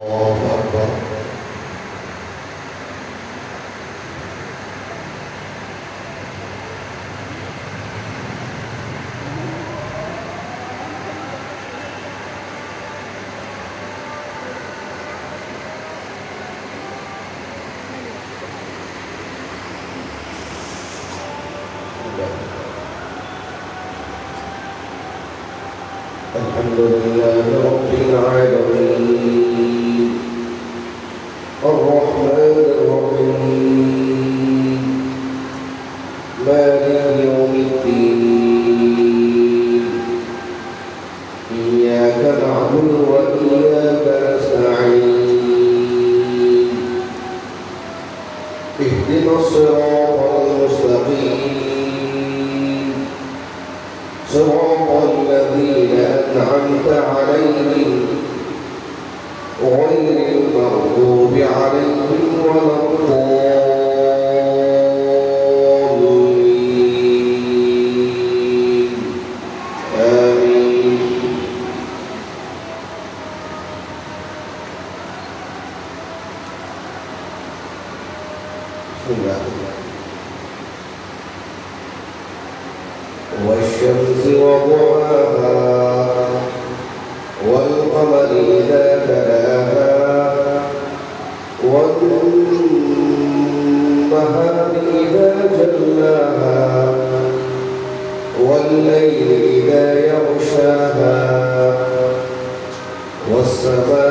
الله أكبر الحمد لله رب العالمين آمين الله والشمس وضحاها والقمر إذا تلاها والنهار إذا جلاها والليل إذا يغشاها والسماء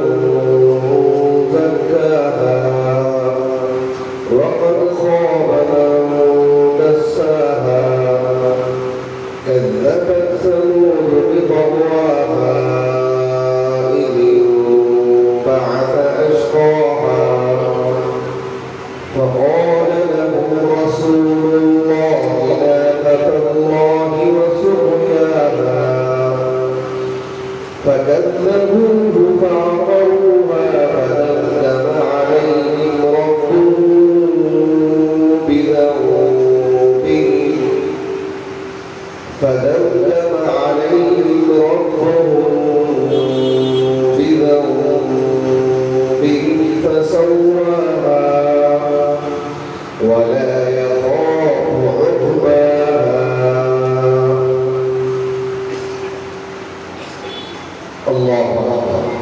فسواها ولا يخاف عقباها الله أكبر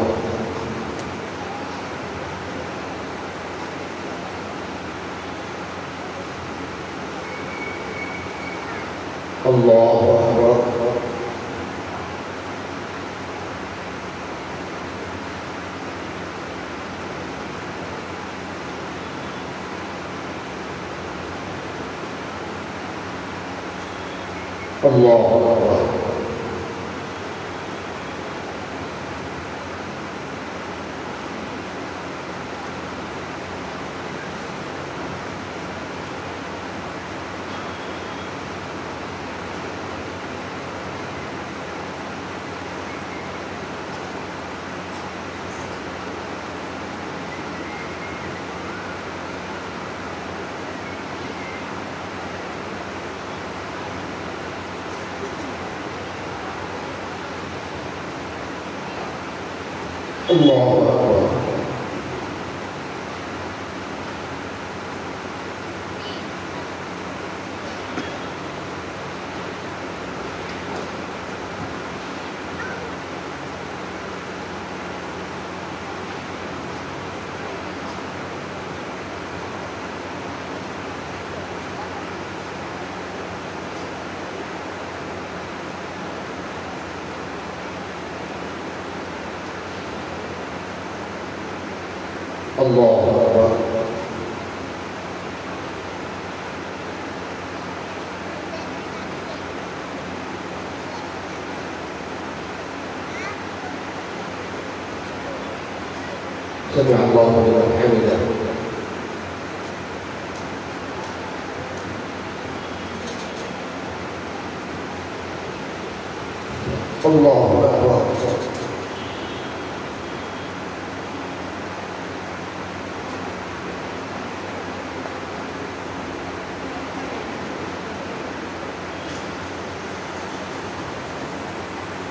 اللہ اکبر اللہ اکبر الله أكبر الله أكبر سمع الله لمن حمده الله أكبر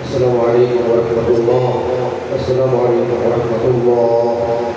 Assalamualaikum warahmatullahi wabarakatuh. Assalamualaikum warahmatullahi wabarakatuh.